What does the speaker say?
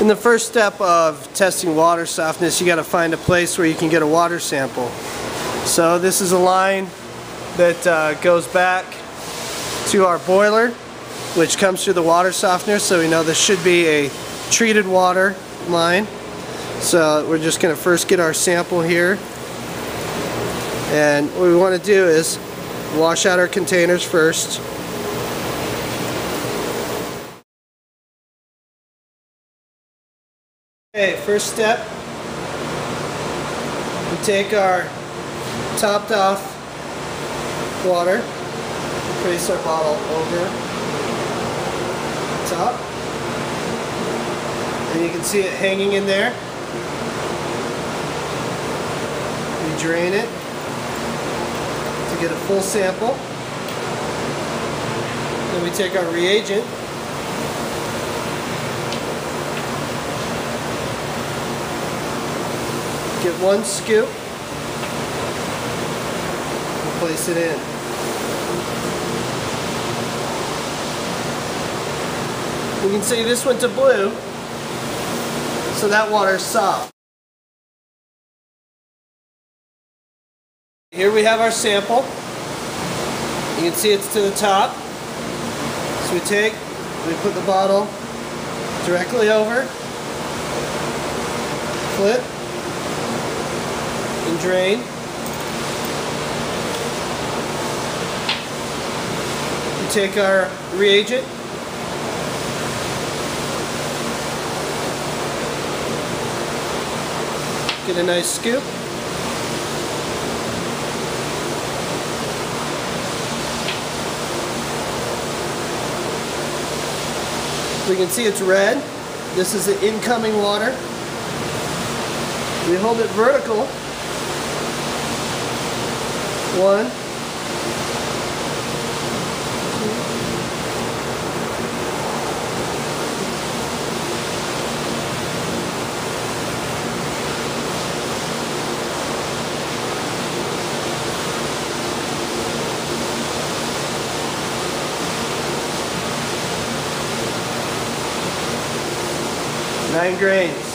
In the first step of testing water softness, you got to find a place where you can get a water sample. So this is a line that uh, goes back to our boiler, which comes through the water softener. So we know this should be a treated water line. So we're just going to first get our sample here. And what we want to do is wash out our containers first. Okay, first step, we take our topped off water, place our bottle over the top, and you can see it hanging in there. We drain it to get a full sample. Then we take our reagent Get one scoop and place it in. We can see this went to blue, so that water's soft. Here we have our sample. You can see it's to the top. So we take, we put the bottle directly over, flip, and drain. We take our reagent. Get a nice scoop. We can see it's red. This is the incoming water. We hold it vertical one. Nine grains.